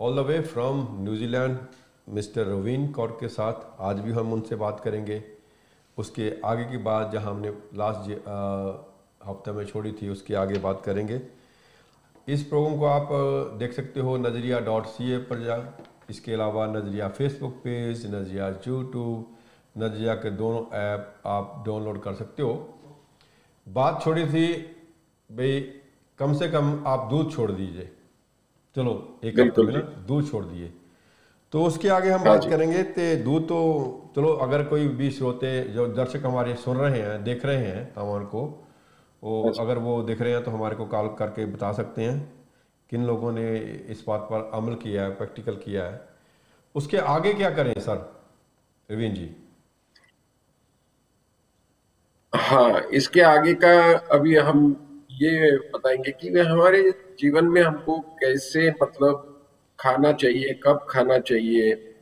All the way from New Zealand mister Raveen Kaur के साथ आज भी हम उनसे बात करेंगे। उसके आगे की बात जहाँ हमने लास्ट हफ़्ते में छोड़ी थी, उसके आगे बात करेंगे। इस प्रोग्राम को आप देख सकते हो नज़रिया डॉट सी ए पर जा। इसके अलावा नज़रिया फेसबुक पेज नज़रिया यूट्यूब नज़रिया के दोनों ऐप आप डाउनलोड कर सकते हो। बात छोड़ी थी, भाई, कम से कम आप दूध छोड़ दीजिए। चलो एक हफ़्ते में ना दूध छोड़ दिए। तो उसके आगे हम हाँ बात करेंगे तो दूध तो चलो अगर कोई भी श्रोते जो दर्शक हमारे सुन रहे हैं देख रहे हैं हमारे को वो अच्छा। अगर वो देख रहे हैं तो हमारे को कॉल करके बता सकते हैं किन लोगों ने इस बात पर अमल किया है प्रैक्टिकल किया है। उसके आगे क्या करें सर? रवीन जी। हाँ इसके आगे का अभी हम ये बताएँगे कि वे हमारे जीवन में हमको कैसे मतलब खाना चाहिए कब खाना चाहिए।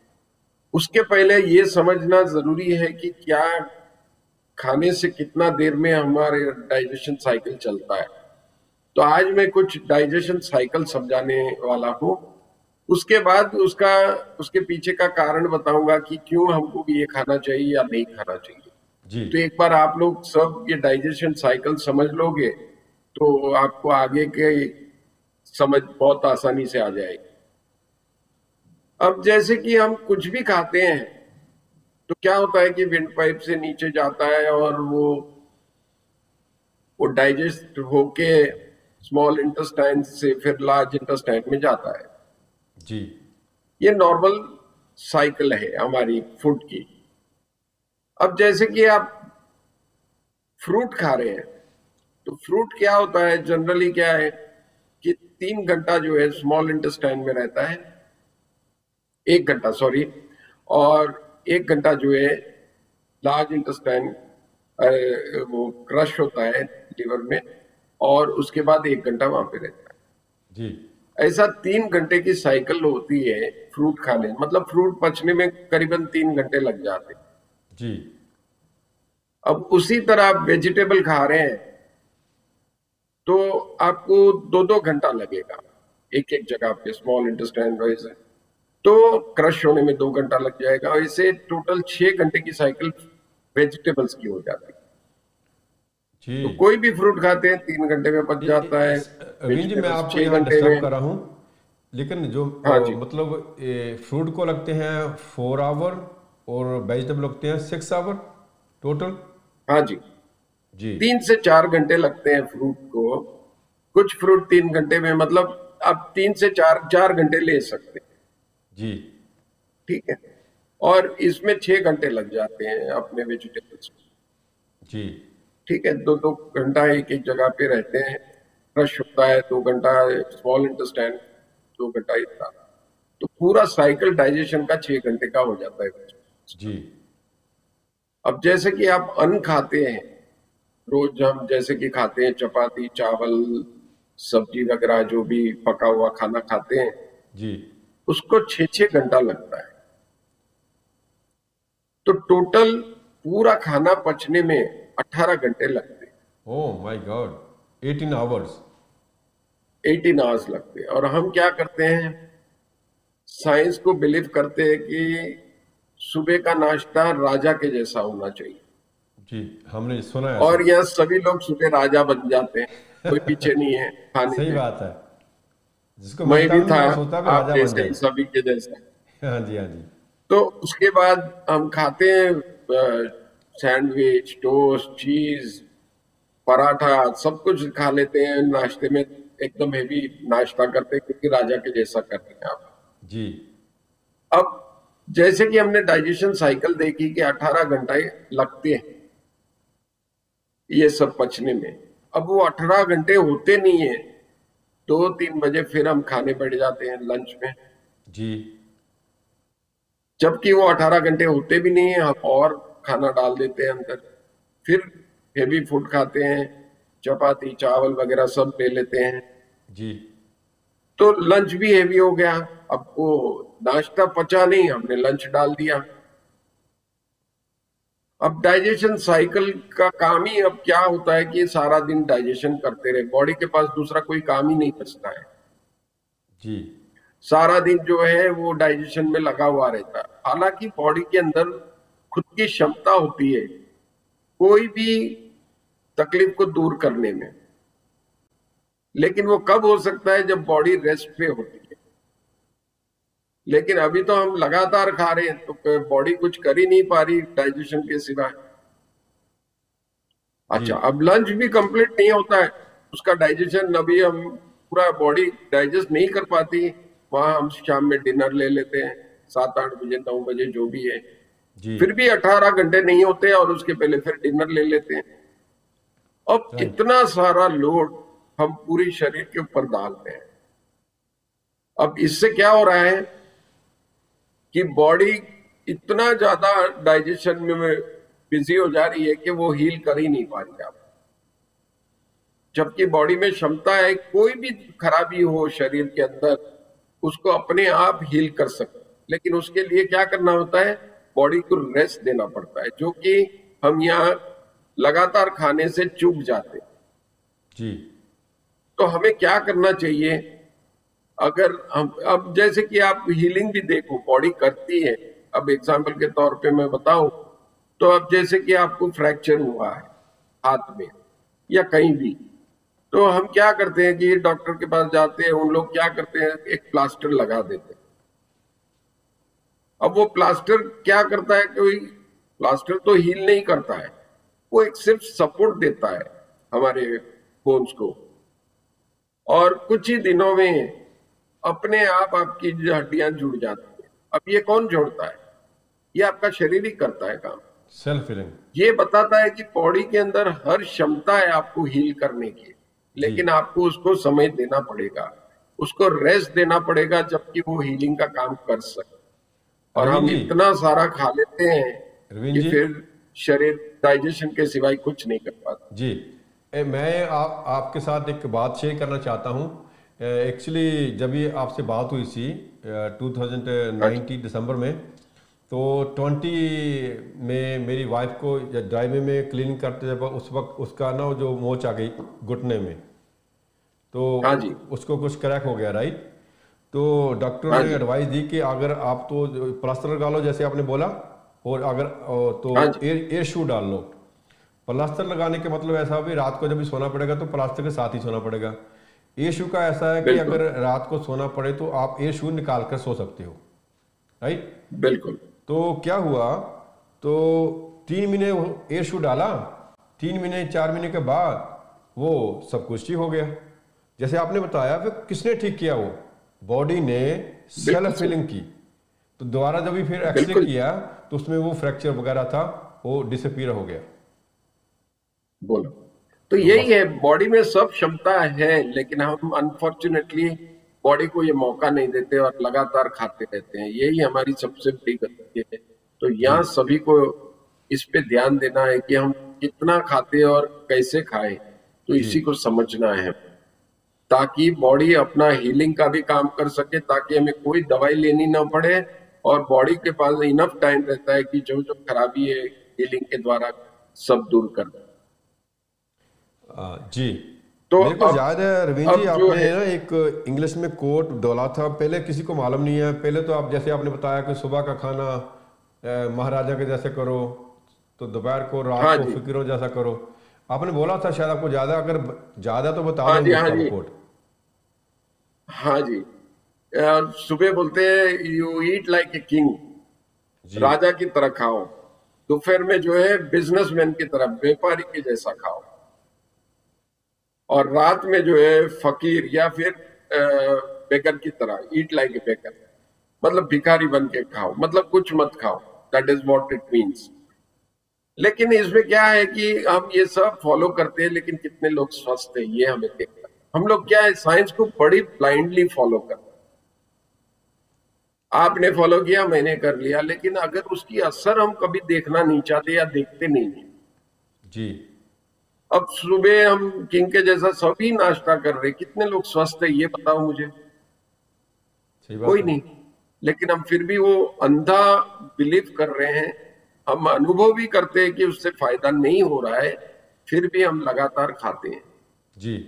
उसके पहले ये समझना ज़रूरी है कि क्या खाने से कितना देर में हमारे डाइजेशन साइकिल चलता है। तो आज मैं कुछ डाइजेशन साइकिल समझाने वाला हूँ। उसके बाद उसका उसके पीछे का कारण बताऊँगा कि क्यों हमको ये खाना चाहिए या नहीं खाना चाहिए। जी। तो एक बार आप लोग सब ये डाइजेशन साइकिल समझ लोगे तो आपको आगे के समझ बहुत आसानी से आ जाएगी। अब जैसे कि हम कुछ भी खाते हैं तो क्या होता है कि विंड पाइप से नीचे जाता है और वो वो डाइजेस्ट होके स्मॉल इंटेस्टाइन से फिर लार्ज इंटेस्टाइन में जाता है। जी। ये नॉर्मल साइकिल है हमारी फ़ूड की। अब जैसे कि आप फ्रूट खा रहे हैं तो फ्रूट क्या होता है? जनरली क्या है कि तीन घंटा जो है स्मॉल इंटेस्टाइन में रहता है। एक घंटा सॉरी और एक घंटा जो है लार्ज इंटेस्टाइन वो क्रश होता है लिवर में और उसके बाद एक घंटा वहाँ पे रहता है। जी। ऐसा तीन घंटे की साइकिल होती है फ्रूट खाने मतलब फ्रूट पचने में करीबन तीन घंटे लग जाते जी। अब उसी तरह आप वेजिटेबल खा रहे हैं तो आपको दो दो घंटा लगेगा। एक एक जगह पे स्मॉल इंटेस्टाइन वाइज है। तो क्रश होने में दो घंटा लग जाएगा और इसे टोटल छह घंटे की साइकिल वेजिटेबल्स की हो जाती है। तो कोई भी फ्रूट खाते हैं तीन घंटे में पच जाता है। जी मैं आपको यहाँ डिस्टर्ब कर रहा हूँ। लेकिन जो हाँ जी। मतलब फ्रूट को लगते हैं फोर आवर और वेजिटेबल लगते हैं सिक्स आवर टोटल हाँ जी। जी। तीन से चार घंटे लगते हैं फ्रूट को। कुछ फ्रूट तीन घंटे में मतलब आप तीन से चार चार घंटे ले सकते हैं। जी। ठीक है? और इसमें छह घंटे लग जाते हैं अपने वेजिटेबल्स जी। ठीक है? दो दो घंटा एक एक जगह पे रहते हैं। फ्रेश होता है दो घंटा स्मॉल इंटेस्टाइन दो घंटा इतना। तो पूरा साइकिल डाइजेशन का छह घंटे का हो जाता है। जी। अब जैसे कि आप अन्न खाते हैं रोज हम जैसे कि खाते हैं चपाती चावल सब्ज़ी वगैरह जो भी पका हुआ खाना खाते हैं जी। उसको छह छह घंटा लगता है। तो टोटल पूरा खाना पचने में अठारह घंटे लगते ओह my god eighteen hours eighteen hours लगते हैं। और हम क्या करते हैं साइंस को बिलीव करते हैं कि सुबह का नाश्ता राजा के जैसा होना चाहिए। जी हमने सुना है। और यह सभी लोग सुबह राजा बन जाते हैं कोई पीछे नहीं है खाने सही बात है। जिसको मैं भी था आप जैसे सभी के जैसा। हाँ जी हाँ जी। तो उसके बाद हम खाते हैं सैंडविच टोस्ट चीज़ पराठा सब कुछ खा लेते हैं नाश्ते में एकदम हेवी नाश्ता करते हैं क्योंकि राजा के जैसा करते हैं आप। जी। अब जैसे कि हमने डाइजेशन साइकिल देखी कि 18 घंटे लगते हैं। ये सब पचने में। अब वो 18 घंटे होते नहीं है। दो तीन बजे फिर हम खाने बैठ जाते हैं लंच में। जी। जबकि वो अठारह घंटे होते भी नहीं है हम और खाना डाल देते हैं अंदर। फिर हेवी फ़ूड खाते हैं चपाती चावल वगैरह सब ले लेते हैं। जी। तो लंच भी हेवी हो गया। अब वो नाश्ता पचा नहीं हमने लंच डाल दिया। अब डाइजेशन साइकिल का काम ही अब क्या होता है कि सारा दिन डाइजेशन करते रहे। बॉडी के पास दूसरा कोई काम ही नहीं बचता है। जी। सारा दिन जो है वो डाइजेशन में लगा हुआ रहता है। हालाँकि बॉडी के अंदर खुद की क्षमता होती है कोई भी तकलीफ़ को दूर करने में। लेकिन वो कब हो सकता है जब बॉडी रेस्ट पे होती है? लेकिन अभी तो हम लगातार खा रहे हैं तो बॉडी कुछ कर ही नहीं पा रही डाइजेशन के सिवाय अच्छा अब लंच भी कंप्लीट नहीं होता है उसका डाइजेशन अभी हम पूरा बॉडी डाइजेस्ट नहीं कर पाती। वहाँ हम शाम में डिनर ले लेते हैं सात आठ बजे नौ बजे जो भी है। जी। फिर भी अठारह घंटे नहीं होते और उसके पहले फिर डिनर ले लेते हैं। अब इतना सारा लोड हम पूरी शरीर के ऊपर डालते हैं। अब इससे क्या हो रहा है कि बॉडी इतना ज़्यादा डाइजेशन में बिज़ी हो जा रही है कि वो हील कर ही नहीं पा रही आप। जबकि बॉडी में क्षमता है कोई भी खराबी हो शरीर के अंदर उसको अपने आप हील कर सकते लेकिन उसके लिए क्या करना होता है? बॉडी को रेस्ट देना पड़ता है जो कि हम यहाँ लगातार खाने से चूक जाते जी। तो हमें क्या करना चाहिए? अगर हम, अब जैसे कि आप हीलिंग भी देखो बॉडी करती है। अब एग्ज़ाम्पल के तौर पे मैं बताऊँ तो अब जैसे कि आपको फ्रैक्चर हुआ है, हाथ में, या कहीं भी तो हम क्या करते हैं कि डॉक्टर के पास जाते हैं, उन लोग क्या करते हैं, एक प्लास्टर लगा देते हैं। अब वो प्लास्टर क्या करता है कोई प्लास्टर तो हील नहीं करता है, वो एक सिर्फ़ सपोर्ट देता है हमारे बोन्स को। और कुछ ही दिनों में अपने आप आपकी हड्डियाँ जुड़ जाती है। अब ये कौन जोड़ता है? ये आपका शरीर ही करता है काम। सेल्फ हीलिंग ये बताता है कि बॉडी के अंदर हर क्षमता है आपको हील करने की। लेकिन आपको उसको समय देना पड़ेगा। उसको रेस्ट देना पड़ेगा जबकि वो हीलिंग का काम कर सके। और हम इतना सारा खा लेते हैं कि फिर शरीर डाइजेशन के सिवाय कुछ नहीं कर पाता। जी। ए, मैं आ, आपके साथ एक बात शेयर करना चाहता हूँ। एक्चुअली जब ये आपसे बात हुई थी टू थाउज़ेंड नाइनटी दिसंबर में तो ट्वेंटी में मेरी वाइफ को ड्राइवे में क्लीन करते जब उस वक्त उसका ना जो मोच आ गई घुटने में तो हाँ उसको कुछ क्रैक हो गया राइट तो डॉक्टर हाँ ने एडवाइस दी कि अगर आप तो प्लास्टर लगा लो जैसे आपने बोला और अगर तो एयर एयर शू डाल लो। प्लास्टर लगाने के मतलब ऐसा भी रात को जब भी सोना पड़ेगा तो प्लास्टर के साथ ही सोना पड़ेगा। एयर शू का ऐसा है कि अगर रात को सोना पड़े तो आप एयर शू निकाल कर सो सकते हो राइट बिल्कुल। तो क्या हुआ? तो तीन महीने एयर शू डाला तीन महीने चार महीने के बाद वो सब कुछ ठीक हो गया। जैसे आपने बताया फिर किसने ठीक किया वो? बॉडी ने सेल्फ फीलिंग की। तो दोबारा जब भी फिर एक्सरे किया तो उसमें वो फ्रैक्चर वगैरह था वो डिसअपियर हो गया। बोलो। तो यही है बॉडी में सब क्षमता है लेकिन हम अनफॉर्चुनेटली बॉडी को ये मौका नहीं देते और लगातार खाते रहते हैं। यही हमारी सबसे बड़ी गलती है। तो यहाँ सभी को इस पे ध्यान देना है कि हम कितना खाते और कैसे खाएँ तो इसी को समझना है। ताकि बॉडी अपना हीलिंग का भी काम कर सके ताकि हमें कोई दवाई लेनी ना पड़े और बॉडी के पास इनफ टाइम रहता है कि जो जो खराबी है हीलिंग के द्वारा सब दूर कर जी। तो मेरे को याद है रवीन जी आपने ना एक इंग्लिश में कोट डोला था। पहले किसी को मालूम नहीं है। पहले तो आप जैसे आपने बताया कि सुबह का खाना महाराजा के जैसे करो तो दोपहर को रात हाँ को फिक्रों जैसा करो। आपने बोला था शायद आपको ज़्यादा अगर ज़्यादा तो बता हाँ जी हाँ जी। कोट हाँ जी। सुबह बोलते हैं you eat like a king राजा की तरह खाओ। दोपहर में जो है बिजनेसमैन की तरह व्यापारी के जैसा खाओ। और रात में जो है फकीर या फिर बेकर की तरह ईट लाइक बेकर मतलब भिखारी बन के खाओ मतलब कुछ मत खाओ। That is what it means लेकिन इसमें क्या है कि हम ये सब फॉलो करते हैं, लेकिन कितने लोग स्वस्थ है, ये हमें देखना। हम लोग क्या है साइंस को बड़ी ब्लाइंडली फॉलो करते आपने फॉलो किया, मैंने कर लिया, लेकिन अगर उसकी असर हम कभी देखना नहीं चाहते या देखते नहीं जी। अब सुबह हम किंग के जैसा सभी नाश्ता कर रहे कितने लोग स्वस्थ है ये बताओ मुझे। कोई नहीं। लेकिन हम फिर भी वो अंधा बिलीव कर रहे हैं। हम अनुभव भी करते हैं कि उससे फ़ायदा नहीं हो रहा है फिर भी हम लगातार खाते हैं। जी।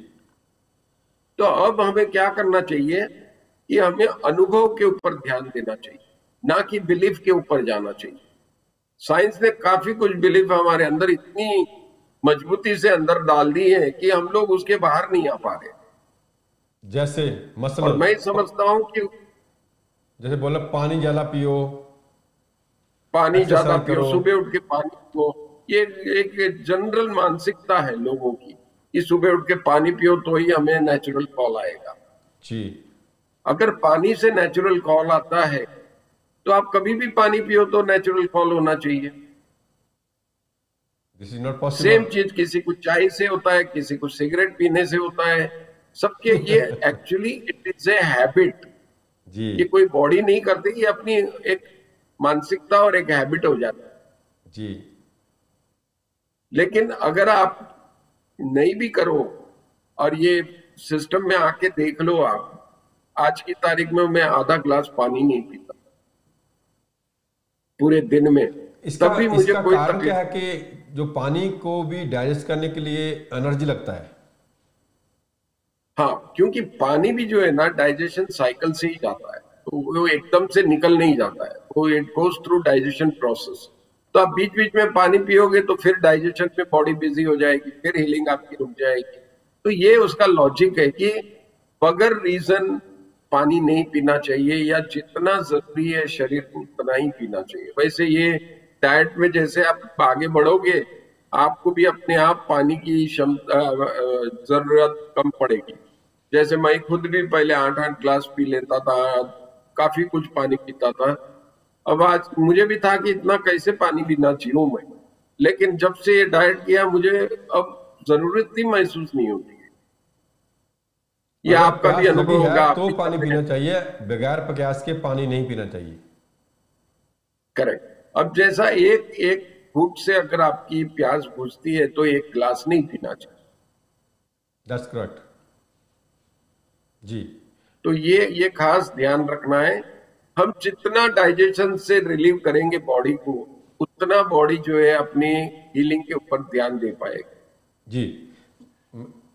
तो अब हमें क्या करना चाहिए कि हमें अनुभव के ऊपर ध्यान देना चाहिए ना कि बिलीफ के ऊपर जाना चाहिए। साइंस ने काफ़ी कुछ बिलीफ हमारे अंदर इतनी मजबूती से अंदर डाल दी है कि हम लोग उसके बाहर नहीं आ पा रहे। जैसे मसलन और मैं समझता हूँ कि जैसे बोला पानी ज़्यादा पियो पानी ज़्यादा पियो सुबह उठ के पानी पियो। ये एक जनरल मानसिकता है लोगों की कि सुबह उठ के पानी पियो तो ही हमें नेचुरल कॉल आएगा। जी। अगर पानी से नेचुरल कॉल आता है तो आप कभी भी पानी पियो तो नेचुरल कॉल होना चाहिए। This is not possible same चीज़ किसी को चाय से होता है किसी को सिगरेट पीने से होता है। सबके ये actually it is a habit जी। ये कोई बॉडी नहीं करती ये अपनी एक मानसिकता और एक हैबिट हो जाता है। जी। लेकिन अगर आप नहीं भी करो और ये सिस्टम में आके देख लो आप आज की तारीख में मैं आधा ग्लास पानी नहीं पीता। पूरे दिन में। इसका तब भी मुझे इसका कोई कारण क्या है कि जो पानी को भी डाइजेस्ट करने के लिए एनर्जी लगता है। हाँ क्योंकि पानी भी जो है ना डाइजेशन साइकिल से ही जाता है। तो वो एकदम से निकल नहीं जाता है। वो it goes through digestion process तो आप बीच बीच में पानी पियोगे तो फिर डाइजेशन में बॉडी बिज़ी हो जाएगी, फिर हीलिंग आपकी रुक जाएगी। तो ये उसका लॉजिक है कि बगैर रीजन पानी नहीं पीना चाहिए या जितना ज़रूरी है शरीर को उतना ही पीना चाहिए। वैसे ये डाइट में जैसे आप आगे बढ़ोगे आपको भी अपने आप पानी की क्षमता ज़रूरत कम पड़ेगी। जैसे मैं खुद भी पहले आठ आठ ग्लास पी लेता था काफ़ी कुछ पानी पीता था। अब आज मुझे भी था कि इतना कैसे पानी पीना जीऊं मैं? लेकिन जब से ये डाइट किया मुझे अब ज़रूरत ही महसूस नहीं होती ये आपका भी अनुभव होगा तो पानी पीना चाहिए बगैर प्यास के पानी नहीं पीना चाहिए। करेक्ट अब जैसा एक एक घूट से अगर आपकी प्यास बुझती है तो एक ग्लास नहीं पीना चाहिए। जी। तो ये ये खास ध्यान रखना है। हम जितना डाइजेशन से रिलीव करेंगे बॉडी को उतना बॉडी जो है अपनी हीलिंग के ऊपर ध्यान दे पाएगी। जी।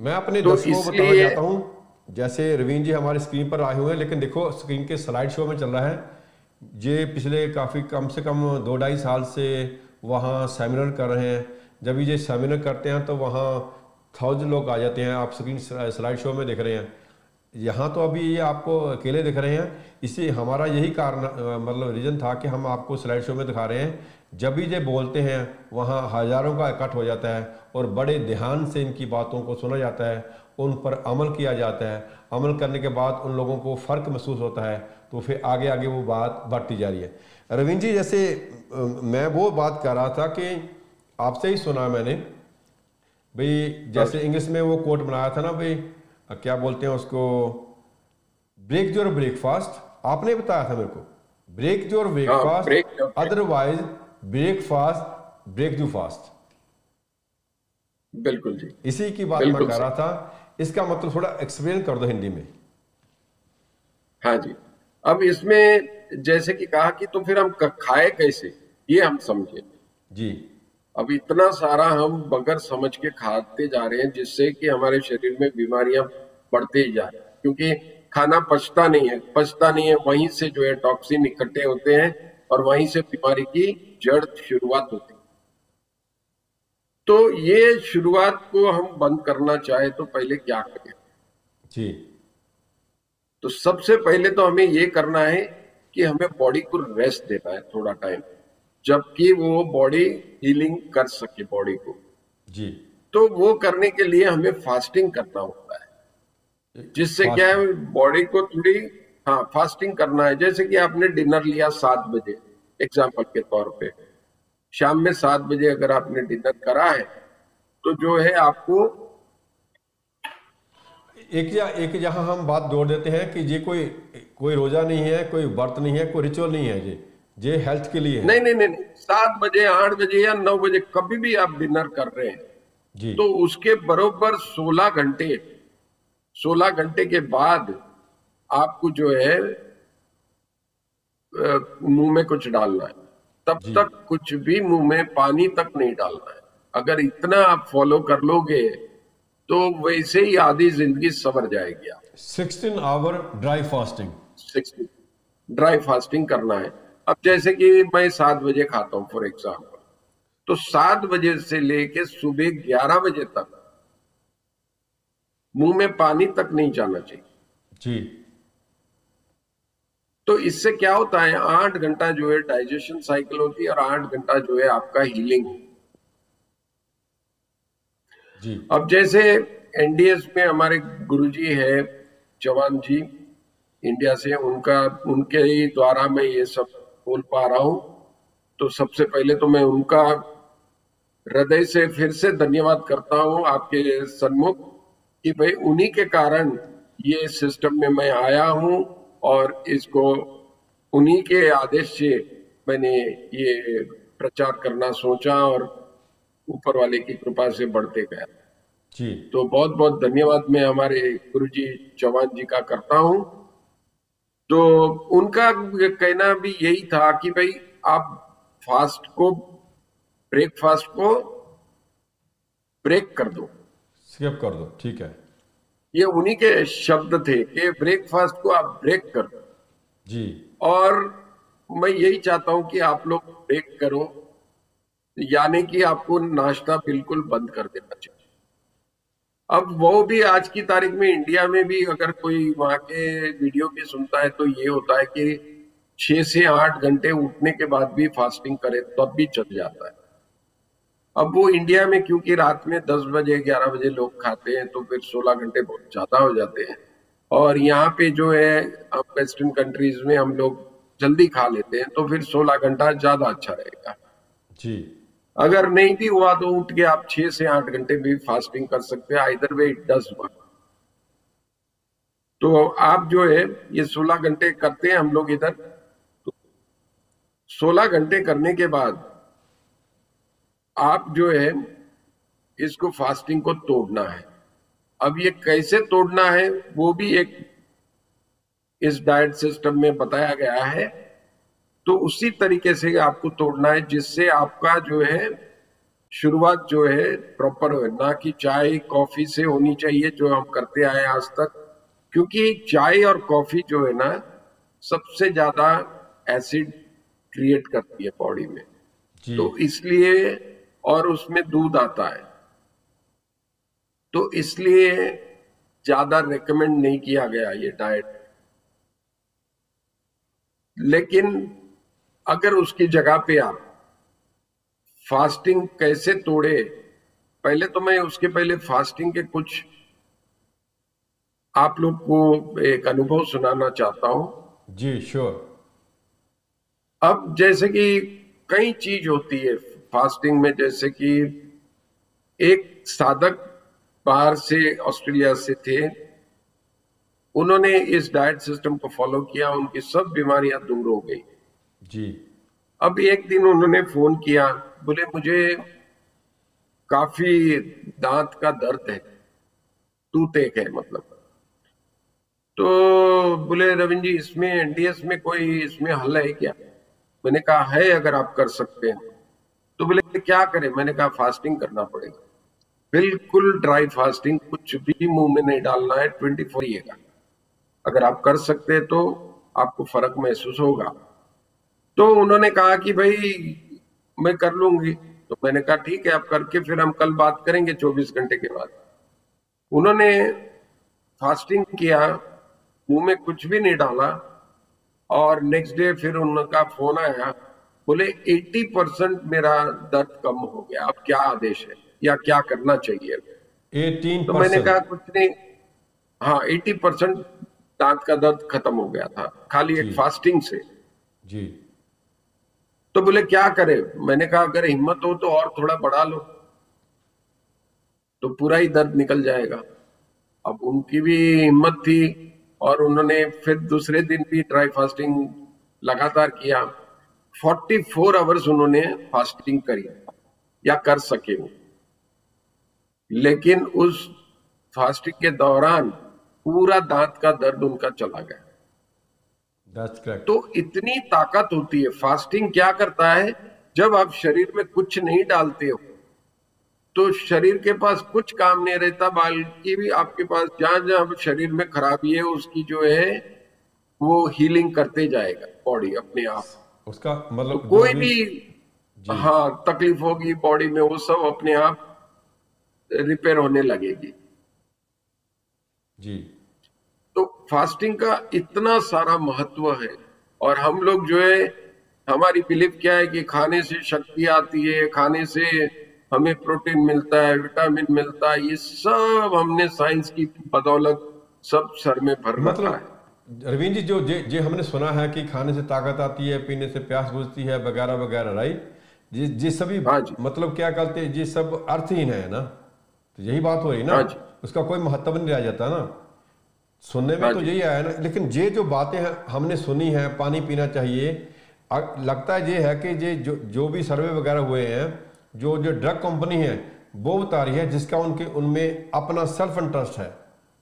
मैं अपने तो दर्शकों को बताना इसलिए- चाहता हूँ जैसे रवीन जी हमारे स्क्रीन पर आए हुए हैं लेकिन देखो स्क्रीन के स्लाइड शो में चल रहा है। ये पिछले काफ़ी कम से कम दो ढाई साल से वहाँ सेमिनार कर रहे हैं। जब ये सेमिनार करते हैं तो वहाँ थाउज़ेंड लोग आ जाते हैं। आप स्क्रीन स्लाइड शो में देख रहे हैं। यहाँ तो अभी ये आपको अकेले दिख रहे हैं। इसी हमारा यही कारण मतलब रीज़न था कि हम आपको स्लाइड शो में दिखा रहे हैं। जब भी ये बोलते हैं वहाँ हज़ारों का इकट्ठ हो जाता है और बड़े ध्यान से इनकी बातों को सुना जाता है उन पर अमल किया जाता है। अमल करने के बाद उन लोगों को फ़र्क महसूस होता है तो फिर आगे आगे वो बात बढ़ती जा रही है। रविंद्र जी जैसे मैं वो बात कर रहा था कि आपसे ही सुना मैंने भाई जैसे इंग्लिश में वो कोट बनाया था ना भाई क्या बोलते हैं उसको ब्रेक योर ब्रेकफास्ट आपने बताया था मेरे को break your breakfast break- otherwise breakfast break you fast. बिल्कुल जी। इसी की बात मैं कर रहा था इसका मतलब थोड़ा एक्सप्लेन कर दो हिंदी में। हाँ जी। अब इसमें जैसे कि कहा कि तो फिर हम खाए कैसे? ये हम समझे। जी। अब इतना सारा हम बगैर समझ के खाते जा रहे हैं जिससे कि हमारे शरीर में बीमारियाँ बढ़ते ही जा रही क्योंकि खाना पचता नहीं है पचता नहीं है वहीं से जो है टॉक्सिन इकट्ठे होते हैं और वहीं से बीमारी की जड़ शुरुआत होती है। तो ये शुरुआत को हम बंद करना चाहे तो पहले क्या करें? जी। तो सबसे पहले तो हमें ये करना है कि हमें बॉडी को रेस्ट देना है थोड़ा टाइम जबकि वो बॉडी हीलिंग कर सके बॉडी को। जी। तो वो करने के लिए हमें फास्टिंग करना होता है। जिससे क्या है बॉडी को थोड़ी हाँ फास्टिंग करना है। जैसे कि आपने डिनर लिया सात बजे एग्ज़ाम्पल के तौर पे। शाम में सात बजे अगर आपने डिनर करा है तो जो है आपको एक या एक जहाँ हम बात जोड़ देते हैं कि ये कोई कोई रोजा नहीं है कोई व्रत नहीं है कोई रिचुअल नहीं है ये ये हेल्थ के लिए है। नहीं नहीं नहीं नहीं, सात बजे आठ बजे या नौ बजे कभी भी आप डिनर कर रहे हैं जी। तो उसके बरोबर 16 घंटे 16 घंटे के बाद आपको जो है मुँह में कुछ डालना है। तब तक कुछ भी मुँह में पानी तक नहीं डालना है। अगर इतना आप फॉलो कर लोगे तो वैसे ही आधी ज़िंदगी सवर जाएगी आप। 16 hour dry fasting. Dry fasting करना है। अब जैसे कि मैं सात बजे खाता हूँ फॉर एग्ज़ाम्पल तो सात बजे से लेके सुबह ग्यारह बजे तक मुँह में पानी तक नहीं जाना चाहिए। जी। तो इससे क्या होता है आठ घंटा जो है डाइजेशन साइकिल होती है और आठ घंटा जो है आपका हीलिंग जी। अब जैसे एनडीएस में हमारे गुरुजी है जवान जी इंडिया से उनका उनके ही द्वारा मैं ये सब बोल पा रहा हूँ। तो सबसे पहले तो मैं उनका हृदय से फिर से धन्यवाद करता हूँ आपके सन्मुख कि भाई उन्हीं के कारण ये सिस्टम में मैं आया हूँ। और इसको उन्हीं के आदेश से मैंने ये प्रचार करना सोचा और ऊपर वाले की कृपा से बढ़ते गया। जी। तो बहुत बहुत धन्यवाद मैं हमारे गुरुजी चौहान जी का करता हूँ। तो उनका कहना भी यही था कि भाई आप फास्ट को ब्रेकफास्ट को ब्रेक कर दो। स्किप कर दो ठीक है। ये उन्हीं के शब्द थे कि ब्रेकफास्ट को आप ब्रेक कर। जी। और मैं यही चाहता हूँ कि आप लोग ब्रेक करो यानी कि आपको नाश्ता बिल्कुल बंद कर देना चाहिए। अब वो भी आज की तारीख में इंडिया में भी अगर कोई वहाँ के वीडियो भी सुनता है तो ये होता है कि छह से आठ घंटे उठने के बाद भी फास्टिंग करे तब भी चल जाता है। अब वो इंडिया में क्योंकि रात में दस बजे ग्यारह बजे लोग खाते हैं तो फिर सोलह घंटे बहुत ज़्यादा हो जाते हैं। और यहाँ पे जो है वेस्टर्न कंट्रीज़ में हम लोग जल्दी खा लेते हैं तो फिर सोलह घंटा ज़्यादा अच्छा रहेगा। जी। अगर नहीं भी हुआ तो उठ के आप छह से आठ घंटे भी फास्टिंग कर सकते हैं इधर वे इट डज वर्क तो आप जो है ये सोलह घंटे करते हैं हम लोग इधर। तो सोलह घंटे करने के बाद आप जो है इसको फास्टिंग को तोड़ना है। अब ये कैसे तोड़ना है वो भी एक इस डाइट सिस्टम में बताया गया है। तो उसी तरीके से आपको तोड़ना है जिससे आपका जो है शुरुआत जो है प्रॉपर हो। ना कि चाय कॉफ़ी से होनी चाहिए जो हम करते आए आज तक। क्योंकि चाय और कॉफ़ी जो है ना सबसे ज़्यादा एसिड क्रिएट करती है बॉडी में। तो इसलिए और उसमें दूध आता है। तो इसलिए ज़्यादा रेकमेंड नहीं किया गया ये डाइट लेकिन अगर उसकी जगह पे आप फास्टिंग कैसे तोड़े पहले तो मैं उसके पहले फास्टिंग के कुछ आप लोग को एक अनुभव सुनाना चाहता हूँ। जी श्योर अब जैसे कि कई चीज़ होती है फास्टिंग में जैसे कि एक साधक बाहर से ऑस्ट्रेलिया से थे उन्होंने इस डाइट सिस्टम को फॉलो किया उनकी सब बीमारियाँ दूर हो गई। जी। अब एक दिन उन्होंने फ़ोन किया बोले मुझे काफ़ी दांत का दर्द है टूथ एक है मतलब। तो बोले रविंद्र जी इसमें एनडीएस में कोई इसमें हल है क्या? मैंने कहा है अगर आप कर सकते हैं। तो बोले, क्या करें? मैंने कहा, फास्टिंग करना पड़ेगा। बिल्कुल ड्राई फास्टिंग कुछ भी मुँह में नहीं डालना है, ट्वेंटी फोर का अगर आप कर सकते हैं तो आपको फ़र्क महसूस होगा। तो उन्होंने कहा कि, भाई, मैं कर लूँगी। तो मैंने कहा, ठीक है, आप करके फिर हम कल बात करेंगे 24 घंटे के बाद। उन्होंने फास्टिंग किया, मुँह में कुछ भी नहीं डाला और नेक्स्ट डे फिर उनका फ़ोन आया बोले 80 परसेंट मेरा दर्द कम हो गया। अब क्या आदेश है? या क्या करना चाहिए? एटीन तो मैंने कहा कुछ नहीं। हाँ 80 परसेंट दांत का दर्द खत्म हो गया था। खाली एक फास्टिंग से। जी। तो बोले क्या करे? मैंने कहा अगर हिम्मत हो तो और थोड़ा बढ़ा लो। तो पूरा ही दर्द निकल जाएगा। अब उनकी भी हिम्मत थी और उन्होंने फिर दूसरे दिन भी ड्राई फास्टिंग लगातार किया। 44 आवर्स उन्होंने फास्टिंग करी या कर सके वो। लेकिन उस फास्टिंग के दौरान पूरा दांत का दर्द उनका चला गया। तो इतनी ताकत होती है। फास्टिंग क्या करता है? जब आप शरीर में कुछ नहीं डालते हो तो शरीर के पास कुछ काम नहीं रहता बल्कि भी आपके पास जहाँ जहाँ शरीर में खराबी है उसकी जो है वो हीलिंग करते जाएगा बॉडी अपने आप। उसका मतलब तो कोई भी हाँ तकलीफ़ होगी बॉडी में वो सब अपने आप रिपेयर होने लगेगी। जी। तो फास्टिंग का इतना सारा महत्व है और हम लोग जो है हमारी बिलीफ क्या है कि खाने से शक्ति आती है खाने से हमें प्रोटीन मिलता है विटामिन मिलता है ये सब हमने साइंस की बदौलत सब सर में भर मतलब है। रवीन जी जो जे, जे हमने सुना है कि खाने से ताकत आती है पीने से प्यास बुझती है वगैरह वगैरह राइट जी जी सभी हाँ मतलब क्या कहते हैं? ये सब अर्थहीन है ना? तो यही बात हो रही ना? हाँ उसका कोई महत्व नहीं रह जाता ना? सुनने में हाँ तो यही आया ना? लेकिन ये जो बातें हैं हमने सुनी है पानी पीना चाहिए। लगता है ये है कि ये जो जो भी सर्वे वगैरह हुए हैं जो जो ड्रग कंपनी है वो बता रही है जिसका उनके उनमें अपना सेल्फ इंटरेस्ट है।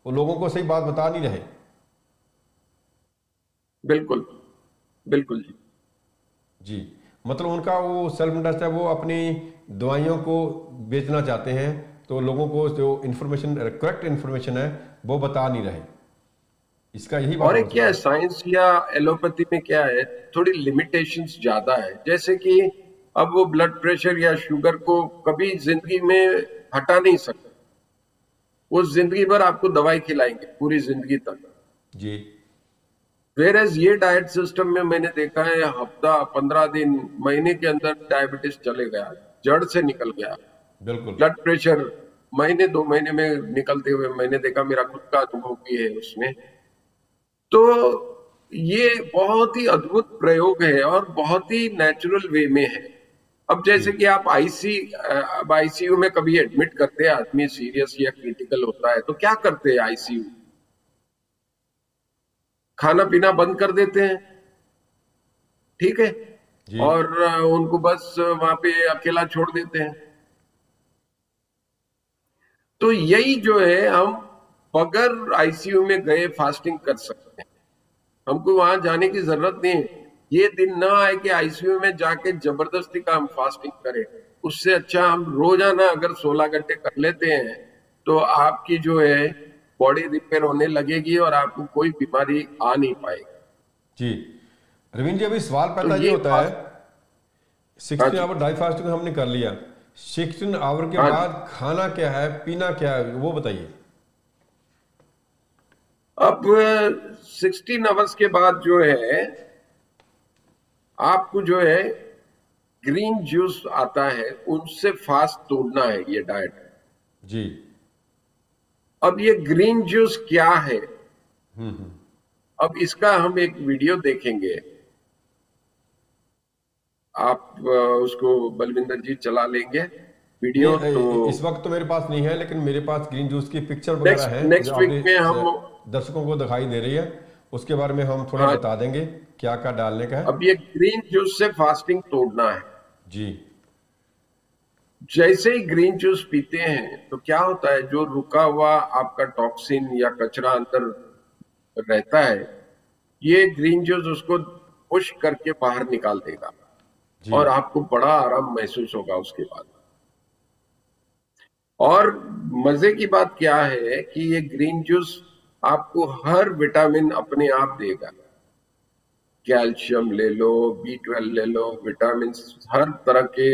वो लोगों को सही बात बता नहीं रहे। बिल्कुल बिल्कुल जी। जी मतलब उनका वो सेल्फ इंटरेस्ट है वो अपनी दवाइयों को बेचना चाहते हैं तो लोगों को जो इन्फॉर्मेशन करेक्ट इन्फॉर्मेशन है वो बता नहीं रहे। इसका यही बात और क्या है साइंस या एलोपैथी में क्या है थोड़ी लिमिटेशंस ज़्यादा है। जैसे कि अब वो ब्लड प्रेशर या शुगर को कभी ज़िंदगी में हटा नहीं सकते। वो ज़िंदगी भर आपको दवाई खिलाएँगे पूरी ज़िंदगी तक। जी। वेर एज ये डाइट सिस्टम में मैंने देखा है हफ़्ता पंद्रह दिन महीने के अंदर डायबिटीज़ चले गया जड़ से निकल गया। बिल्कुल। ब्लड प्रेशर महीने दो महीने में निकलते हुए मैंने देखा मेरा खुद का अनुभव भी है उसमें। तो ये बहुत ही अद्भुत प्रयोग है और बहुत ही नेचुरल वे में है। अब जैसे कि आप आईसी अब आईसीयू में कभी एडमिट करते हैं आदमी सीरियस या क्रिटिकल होता है तो क्या करते हैं आईसीयू खाना पीना बंद कर देते हैं। ठीक है? और उनको बस वहाँ पे अकेला छोड़ देते हैं। तो यही जो है हम बगैर आईसीयू में गए फास्टिंग कर सकते हैं। हमको वहाँ जाने की ज़रूरत नहीं है। ये दिन ना आए कि आईसीयू में जाके ज़बरदस्ती का हम फास्टिंग करें। उससे अच्छा हम रोज़ाना अगर 16 घंटे कर लेते हैं तो आपकी जो है बॉडी रिपेयर होने लगेगी और आपको कोई बीमारी आ नहीं पाएगी। जी। रविंद्र जी अभी सवाल पैदा तो ये होता है सिक्सटीन आवर ड्राई फास्टिंग हमने कर लिया। सिक्सटीन आवर के हाँ बाद खाना क्या है पीना क्या है वो बताइए। अब सिक्सटीन आवर्स के बाद जो है आपको जो है ग्रीन जूस आता है उनसे फास्ट तोड़ना है ये डाइट। जी। अब ये ग्रीन जूस क्या है? अब इसका हम एक वीडियो देखेंगे। आप उसको बलविंदर जी चला लेंगे वीडियो तो इस वक्त तो मेरे पास नहीं है लेकिन मेरे पास ग्रीन जूस की पिक्चर वगैरह है नेक्स्ट वीक में हम दर्शकों को दिखाई दे रही है। उसके बारे में हम थोड़ा हाँ, बता देंगे क्या क्या डालने का है। अब ये ग्रीन जूस से फास्टिंग तोड़ना है। जी। जैसे ही ग्रीन जूस पीते हैं तो क्या होता है? जो रुका हुआ आपका टॉक्सिन या कचरा अंदर रहता है ये ग्रीन जूस उसको पुश करके बाहर निकाल देगा। और आपको बड़ा आराम महसूस होगा उसके बाद। और मज़े की बात क्या है कि ये ग्रीन जूस आपको हर विटामिन अपने आप देगा। कैल्शियम ले लो बी ट्वेल्व ले लो विटामिन हर तरह के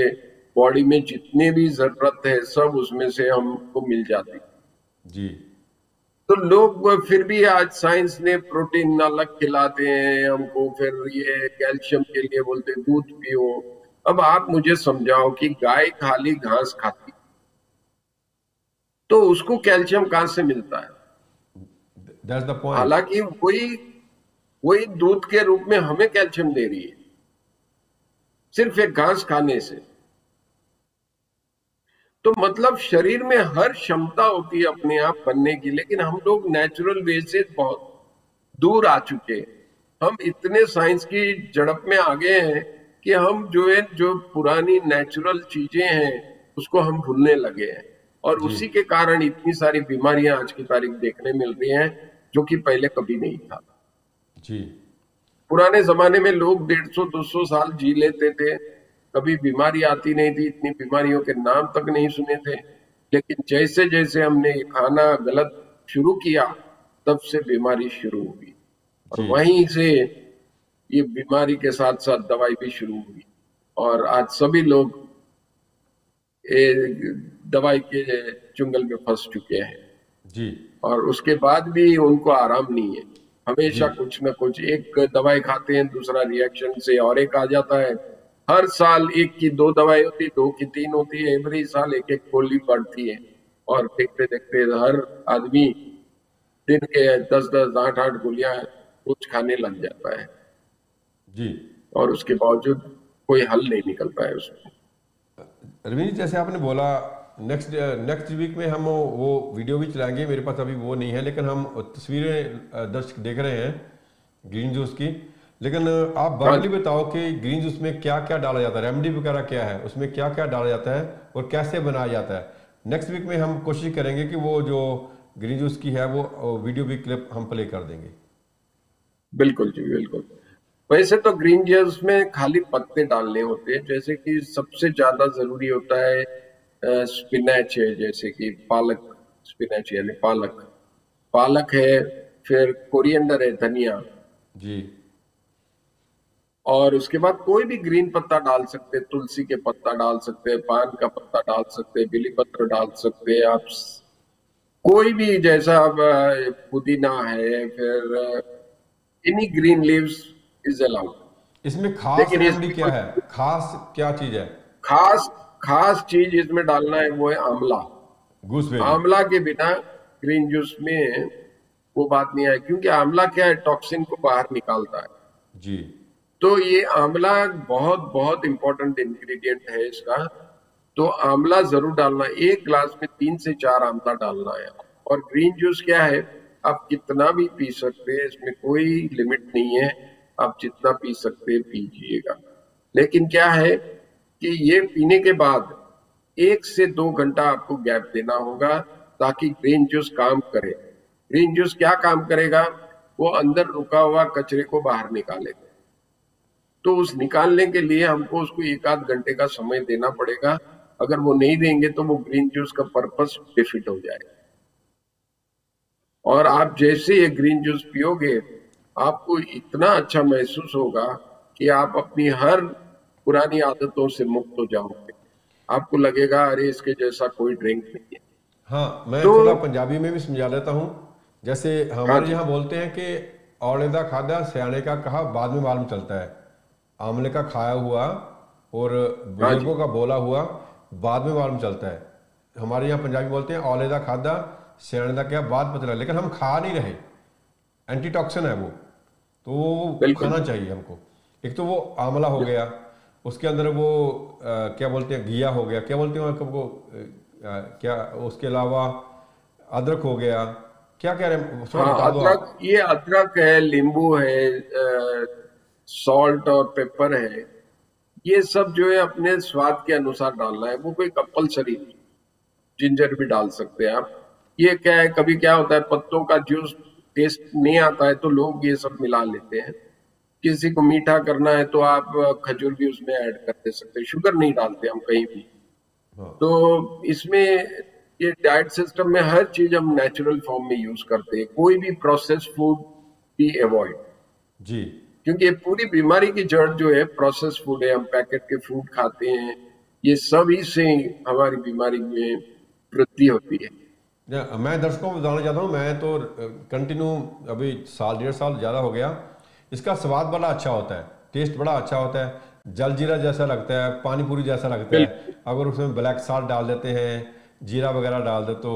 बॉडी में जितने भी ज़रूरत है सब उसमें से हमको मिल जाती। जी। तो लोग फिर भी आज साइंस ने प्रोटीन अलग खिलाते हैं हमको फिर ये कैल्शियम के लिए बोलते दूध पियो। अब आप मुझे समझाओ कि गाय खाली घास खाती तो उसको कैल्शियम कहाँ से मिलता है? हालाँकि वही वही दूध के रूप में हमें कैल्शियम दे रही है। सिर्फ़ एक घास खाने से। तो मतलब शरीर में हर क्षमता होती है अपने आप बनने की लेकिन हम लोग नेचुरल वे से बहुत दूर आ चुके हैं। हम इतने साइंस की झड़प में आ गए हैं कि हम जो है जो पुरानी नेचुरल चीज़ें हैं उसको हम भूलने लगे हैं। और उसी के कारण इतनी सारी बीमारियाँ आज की तारीख देखने मिल रही हैं जो कि पहले कभी नहीं था। जी। पुराने जमाने में लोग डेढ़ सौ दो सौ साल जी लेते थे कभी बीमारी आती नहीं थी इतनी बीमारियों के नाम तक नहीं सुने थे। लेकिन जैसे जैसे हमने खाना गलत शुरू किया तब से बीमारी शुरू हुई और वहीं से ये बीमारी के साथ साथ दवाई भी शुरू हुई। और आज सभी लोग ये दवाई के चुंगल में फंस चुके हैं। जी। और उसके बाद भी उनको आराम नहीं है। हमेशा कुछ ना कुछ एक दवाई खाते हैं दूसरा रिएक्शन से और एक आ जाता है। हर साल एक की दो दवाई होती है दो की तीन होती है एवरी साल एक एक गोली बढ़ती है। और देखते देखते हर आदमी दिन के दस दस आठ आठ गोलियाँ कुछ खाने लग जाता है। जी। और उसके बावजूद कोई हल नहीं निकलता है उसमें। रवीन जैसे आपने बोला नेक्स्ट नेक्स्ट वीक में हम वो वीडियो भी चलाएँगे। मेरे पास अभी वो नहीं है लेकिन हम तस्वीरें दर्शक देख रहे हैं ग्रीन जूस की। लेकिन आप हाँ। बताओ कि ग्रीन जूस में क्या क्या डाला जाता है रेमडी वगैरह क्या है उसमें क्या क्या डाला जाता है और कैसे बनाया जाता है। नेक्स्ट वीक में हम कोशिश करेंगे कि वो जो ग्रीन जूस की है वो वीडियो भी क्लिप हम प्ले कर देंगे। बिल्कुल जी बिल्कुल। वैसे तो ग्रीन जूस में खाली पत्ते डालने होते हैं जैसे कि सबसे ज़्यादा ज़रूरी होता है स्पिनच है जैसे कि पालक स्पिनच यानी पालक। पालक है फिर कोरिएंडर है धनिया। जी। और उसके बाद कोई भी ग्रीन पत्ता डाल सकते हैं तुलसी के पत्ता डाल सकते हैं पान का पत्ता डाल सकते हैं बिली पत्र डाल सकते हैं आप। कोई भी जैसा अब पुदीना है फिर any green leaves is allowed. इसमें खास लेकिन रेमडी इसमें क्या है? खास क्या चीज़ है? खास खास चीज़ इसमें डालना है वो है आंवला। आंवला के बिना ग्रीन जूस में वो बात नहीं आए क्योंकि आंवला क्या है टॉक्सिन को बाहर निकालता है। जी। तो ये आंवला बहुत बहुत इंपॉर्टेंट इंग्रेडिएंट है इसका। तो आंवला ज़रूर डालना। एक ग्लास में तीन से चार आंवला डालना है। और ग्रीन जूस क्या है? आप कितना भी पी सकते हैं, इसमें कोई लिमिट नहीं है। आप जितना पी सकते हैं, पीजिएगा। लेकिन क्या है कि ये पीने के बाद एक से दो घंटा आपको गैप देना होगा ताकि ग्रीन जूस काम करे। ग्रीन जूस क्या काम करेगा? वो अंदर रुका हुआ कचरे को बाहर निकालेगा तो उस निकालने के लिए हमको उसको एक आध घंटे का समय देना पड़ेगा। अगर वो नहीं देंगे तो वो ग्रीन जूस का पर्पस डिफिट हो जाएगा। और आप जैसे ये ग्रीन जूस पियोगे आपको इतना अच्छा महसूस होगा कि आप अपनी हर पुरानी आदतों से मुक्त हो जाओगे। आपको लगेगा अरे इसके जैसा कोई ड्रिंक नहीं है। हाँ मैं तो थोड़ा पंजाबी में भी समझा देता हूँ। जैसे हाँ हमारे यहाँ बोलते हैं कि औलेदा खादा सियाने का कहा बाद में मालूम चलता है। आमले का खाया हुआ और हाँ बुज़ुर्गों का बोला हुआ बाद में मालूम चलता है। हमारे यहाँ पंजाबी बोलते हैं औलेदा खादा सियाने का क्या बाद पता लगा। लेकिन हम खा नहीं रहे। एंटी टॉक्सिन है वो। तो वो खाना चाहिए हमको। एक तो वो आंवला हो गया उसके अंदर वो अ, क्या बोलते हैं घिया हो गया। क्या बोलते हैं वो क्या उसके अलावा अदरक हो गया। क्या कह रहे हैं? हाँ अदरक ये अदरक है नींबू है सॉल्ट और पेपर है। ये सब जो है अपने स्वाद के अनुसार डालना है। वो कोई कंपल्सरी नहीं जिंजर भी डाल सकते हैं आप। ये क्या है कभी क्या होता है पत्तों का जूस टेस्ट नहीं आता है तो लोग ये सब मिला लेते हैं। किसी को मीठा करना है तो आप खजूर भी उसमें ऐड कर दे सकते हैं। शुगर नहीं डालते हम कहीं भी। हाँ। तो इसमें ये डाइट सिस्टम में हर चीज़ हम नेचुरल फॉर्म में यूज़ करते हैं। कोई भी प्रोसेस फ़ूड भी अवॉइड जी। क्योंकि ये पूरी बीमारी की जड़ जो है प्रोसेस फ़ूड है हम पैकेट के फ़ूड खाते हैं ये सभी से हमारी बीमारी में वृद्धि होती है। मैं दर्शकों को बताना चाहता हूँ मैं तो कंटिन्यू अभी साल डेढ़ साल ज़्यादा हो गया। इसका स्वाद बड़ा अच्छा होता है टेस्ट बड़ा अच्छा होता है जलजीरा जैसा लगता है पानी पूरी जैसा लगता है। अगर उसमें ब्लैक साल्ट डाल देते हैं जीरा वगैरह डाल दो तो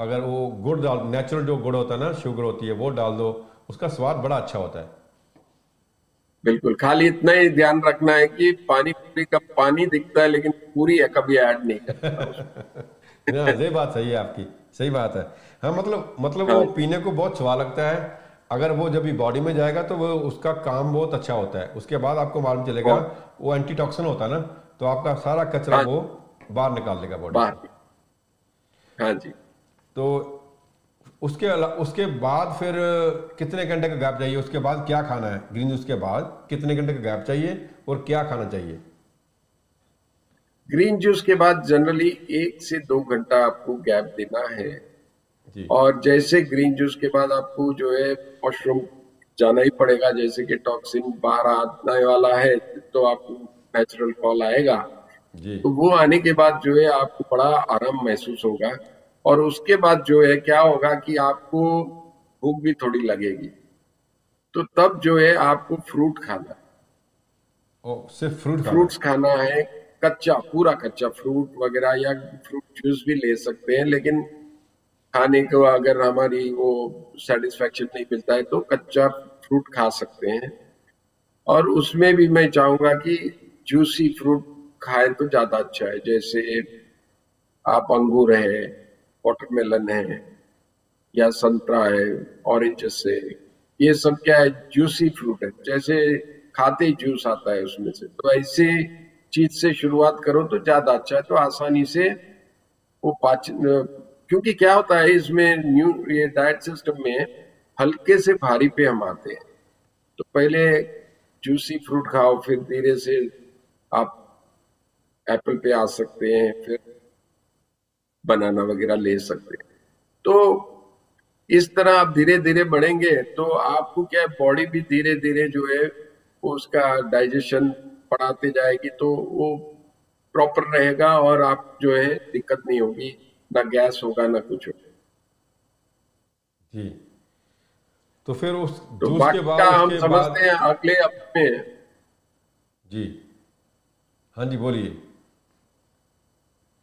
अगर वो गुड़ डाल नेचुरल जो गुड़ होता है ना शुगर होती है वो डाल दो उसका स्वाद बड़ा अच्छा होता है। बिल्कुल। खाली इतना ही ध्यान रखना है कि पानी पूरी का पानी दिखता है लेकिन पूरी है कभी ऐड नहीं उसमें ना ये बात सही है आपकी सही बात है। हाँ मतलब मतलब वो हाँ। पीने को बहुत स्वाद लगता है। अगर वो जब भी बॉडी में जाएगा तो वो उसका काम बहुत अच्छा होता है। उसके बाद आपको मालूम चलेगा वो एंटीटॉक्सिन होता है ना तो आपका सारा कचरा हाँ। वो बाहर निकाल लेगा बॉडी हाँ जी। तो उसके अला, उसके बाद फिर कितने घंटे का गैप चाहिए? उसके बाद क्या खाना है? ग्रीन जूस के बाद कितने घंटे का गैप चाहिए और क्या खाना चाहिए? ग्रीन जूस के बाद जनरली एक से दो घंटा आपको गैप देना है। जी। और जैसे ग्रीन जूस के बाद आपको जो है वॉशरूम जाना ही पड़ेगा जैसे कि टॉक्सिन बाहर आने वाला है तो आपको नेचुरल कॉल आएगा। जी। तो वो आने के बाद जो है आपको बड़ा आराम महसूस होगा। और उसके बाद जो है क्या होगा कि आपको भूख भी थोड़ी लगेगी। तो तब जो है आपको फ्रूट खाना है। ओ सिर्फ़ फ्रूट फ्रूट्स खाना है कच्चा पूरा कच्चा फ्रूट वगैरह या फ्रूट जूस भी ले सकते हैं लेकिन खाने को अगर हमारी वो सेटिस्फेक्शन नहीं मिलता है तो कच्चा फ्रूट खा सकते हैं। और उसमें भी मैं चाहूँगा कि जूसी फ्रूट खाए तो ज़्यादा अच्छा है जैसे आप अंगूर है वाटरमेलन है या संतरा है ऑरेंज से, ये सब क्या है जूसी फ्रूट है। जैसे खाते जूस आता है उसमें से। तो ऐसे चीज़ से शुरुआत करो तो ज़्यादा अच्छा है तो आसानी से वो पाचन क्योंकि क्या होता है, इसमें न्यू ये डाइट सिस्टम में हल्के से भारी पे हम आते हैं। तो पहले जूसी फ्रूट खाओ, फिर धीरे से आप एप्पल पे आ सकते हैं, फिर बनाना वगैरह ले सकते हैं। तो इस तरह आप धीरे धीरे बढ़ेंगे तो आपको क्या है बॉडी भी धीरे धीरे जो है उसका डाइजेशन बढ़ाते जाएगी तो वो प्रॉपर रहेगा और आप जो है दिक्कत नहीं होगी ना गैस होगा ना कुछ होगा। जी। तो फिर उस तो के बाद हम समझते हैं अगले हफ़्ते जी। हाँ जी बोलिए।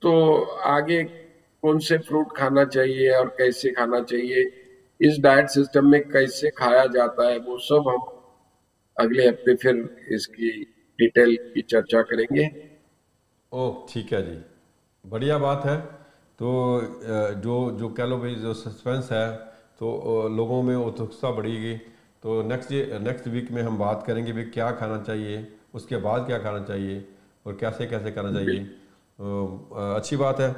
तो आगे कौन से फ्रूट खाना चाहिए और कैसे खाना चाहिए इस डाइट सिस्टम में कैसे खाया जाता है वो सब हम अगले हफ़्ते फिर इसकी डिटेल की चर्चा करेंगे। ओह ठीक है जी। बढ़िया बात है। तो जो जो कह लो भाई जो सस्पेंस है तो लोगों में उत्सुकता बढ़ेगी। तो नेक्स्ट नेक्स्ट वीक में हम बात करेंगे भी क्या खाना चाहिए उसके बाद क्या खाना चाहिए और कैसे कैसे करना चाहिए। अच्छी बात है।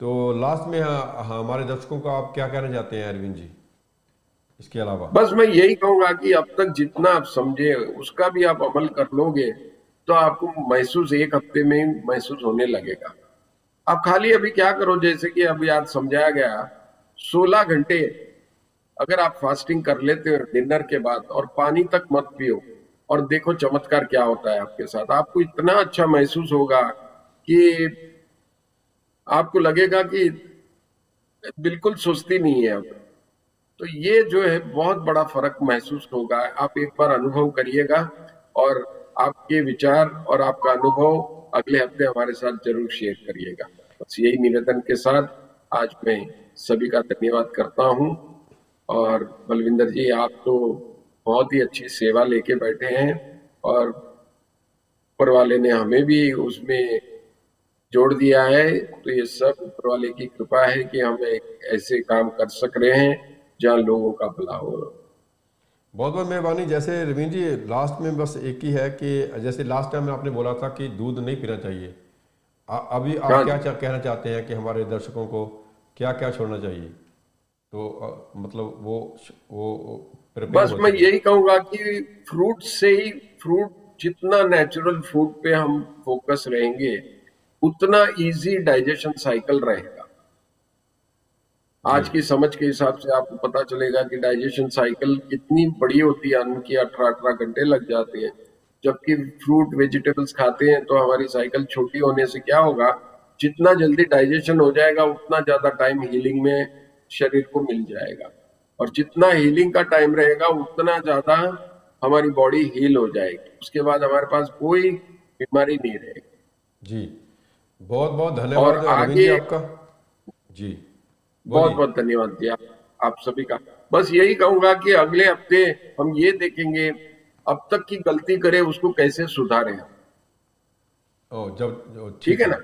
तो लास्ट में हाँ, हमारे दर्शकों को आप क्या कहना चाहते हैं अरविंद जी? इसके अलावा। बस मैं यही कहूँगा कि अब तक जितना आप समझे उसका भी आप अमल कर लोगे तो आपको महसूस एक हफ़्ते में महसूस होने लगेगा। आप खाली अभी क्या करो जैसे कि अभी आज समझाया गया 16 घंटे अगर आप फास्टिंग कर लेते हो डिनर के बाद और पानी तक मत पियो और देखो चमत्कार क्या होता है आपके साथ। आपको इतना अच्छा महसूस होगा कि आपको लगेगा कि बिल्कुल सुस्ती नहीं है अब। तो ये जो है, बहुत बड़ा फ़र्क महसूस होगा। आप एक बार अनुभव करिएगा और आपके विचार और आपका अनुभव अगले हफ़्ते हमारे साथ ज़रूर शेयर करिएगा। बस यही निवेदन के साथ आज मैं सभी का धन्यवाद करता हूँ और बलविंदर जी, आप तो बहुत ही अच्छी सेवा लेके बैठे हैं और ऊपर वाले ने हमें भी उसमें जोड़ दिया है। तो ये सब ऊपर वाले की कृपा है कि हम एक ऐसे काम कर सक रहे हैं जहाँ लोगों का भला हो। बहुत बहुत मेहरबानी। जैसे रवीन जी लास्ट में बस एक ही है कि जैसे लास्ट टाइम आपने बोला था कि दूध नहीं पीना चाहिए। आ, अभी आप हाँ क्या चा, कहना चाहते हैं कि हमारे दर्शकों को क्या क्या छोड़ना चाहिए? तो अ, मतलब वो वो बस मैं यही कहूँगा कि फ्रूट से ही फ्रूट जितना नेचुरल फ़ूड पे हम फोकस रहेंगे उतना इजी डाइजेशन साइकिल रहेगा। आज की समझ के हिसाब से आपको पता चलेगा कि डाइजेशन साइकिल कितनी बड़ी होती है अन्न की अठारह अठारह घंटे लग जाते हैं। जबकि फ्रूट वेजिटेबल्स खाते हैं तो हमारी साइकिल छोटी होने से क्या होगा? जितना जल्दी डाइजेशन हो जाएगा, उतना ज़्यादा टाइम हीलिंग में शरीर को मिल जाएगा। और जितना हीलिंग का टाइम रहेगा, उतना ज़्यादा हमारी बॉडी हील हो जाएगी। उसके बाद हमारे पास कोई बीमारी नहीं रहेगी। जी। बहुत बहुत धन्यवाद आगे आपका। जी बहुत बहुत धन्यवाद जी आप, आप सभी का। बस यही कहूँगा कि अगले हफ़्ते हम ये देखेंगे अब तक की गलती करे उसको कैसे सुधारे ओ जब ठीक है है ना?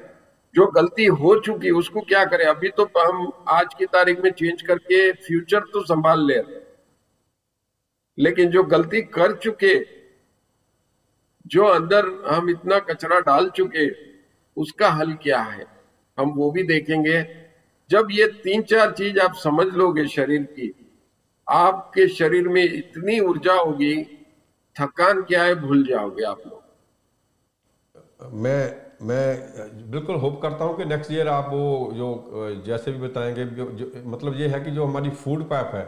जो गलती हो चुकी उसको क्या करें? अभी तो हम आज की तारीख में चेंज करके फ्यूचर तो संभाल ले रहे लेकिन जो गलती कर चुके जो अंदर हम इतना कचरा डाल चुके उसका हल क्या है? हम वो भी देखेंगे। जब ये तीन चार चीज़ आप समझ लोगे शरीर की आपके शरीर में इतनी ऊर्जा होगी थकान क्या है भूल जाओगे आप लोग। मैं मैं बिल्कुल होप करता हूँ कि नेक्स्ट ईयर आप वो जो जैसे भी बताएँगे जो, जो मतलब ये है कि जो हमारी फ़ूड पैप है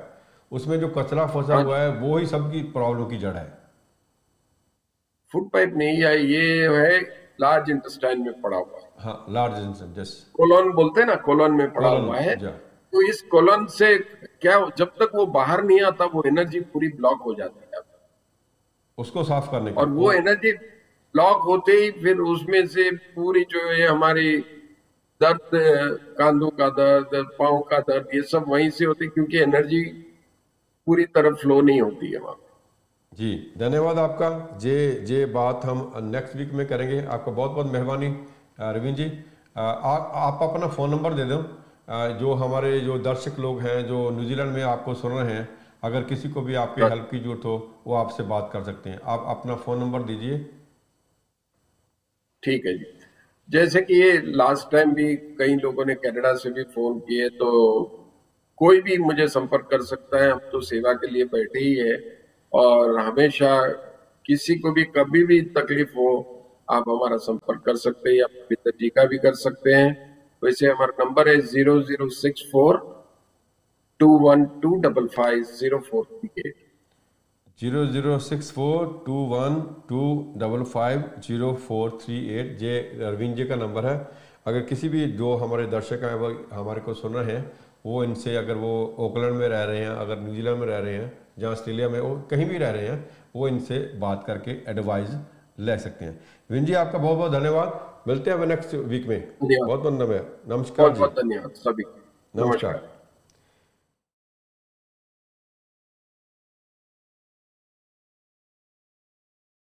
उसमें जो कचरा फंसा हाँ हुआ है वो ही सबकी प्रॉब्लम की जड़ है। फ़ूड पाइप नहीं है ये है लार्ज इंटेस्टाइन में पड़ा हुआ है। हाँ लार्ज जस कोलोन बोलते हैं ना कोलोन में पड़ा हुआ है। तो इस कोलोन से क्या जब तक वो बाहर नहीं आता वो एनर्जी पूरी ब्लॉक हो जाती है। उसको साफ़ करने और वो एनर्जी ब्लॉक होते ही फिर उसमें से पूरी जो है हमारी दर्द कांधों का दर्द पाँव का दर्द ये सब वहीं से होती है क्योंकि एनर्जी पूरी तरह फ्लो नहीं होती है वहाँ। जी धन्यवाद आपका। जे जे बात हम नेक्स्ट वीक में करेंगे। आपका बहुत बहुत मेहरबानी रवीन जी। अ, आ, आप अपना फ़ोन नंबर दे दो। जो हमारे जो दर्शक लोग हैं जो न्यूजीलैंड में आपको सुन रहे हैं अगर किसी को भी आपकी हेल्प की ज़रूरत हो वो आपसे बात कर सकते हैं। आप अपना फ़ोन नंबर दीजिए। ठीक है जी। जैसे कि ये लास्ट टाइम भी कई लोगों ने कनाडा से भी फ़ोन किए तो कोई भी मुझे संपर्क कर सकता है। हम तो सेवा के लिए बैठे ही है। और हमेशा किसी को भी कभी भी तकलीफ़ हो, आप हमारा संपर्क कर सकते हैं, या पिता जी का भी कर सकते हैं। वैसे हमारा नंबर है zero zero six four two one two double five zero four three eight. Zero zero six four two one two double five zero four three eight, J Arvind ji का नंबर है। अगर किसी भी जो हमारे दर्शक हैं, वो हमारे को सुन रहे हैं, वो इनसे अगर वो ओकलैंड में रह रहे हैं, अगर न्यूजीलैंड में रह रहे हैं जहाँ ऑस्ट्रेलिया में वो कहीं भी रह रहे हैं वो इनसे बात करके एडवाइस ले सकते हैं। विन जी आपका बहुत बहुत धन्यवाद। मिलते हैं नेक्स्ट वीक में। बहुत बहुत धन्यवाद। नमस्कार जी। धन्यवाद सभी नमस्कार।